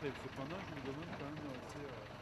Percepana je me demande quand même,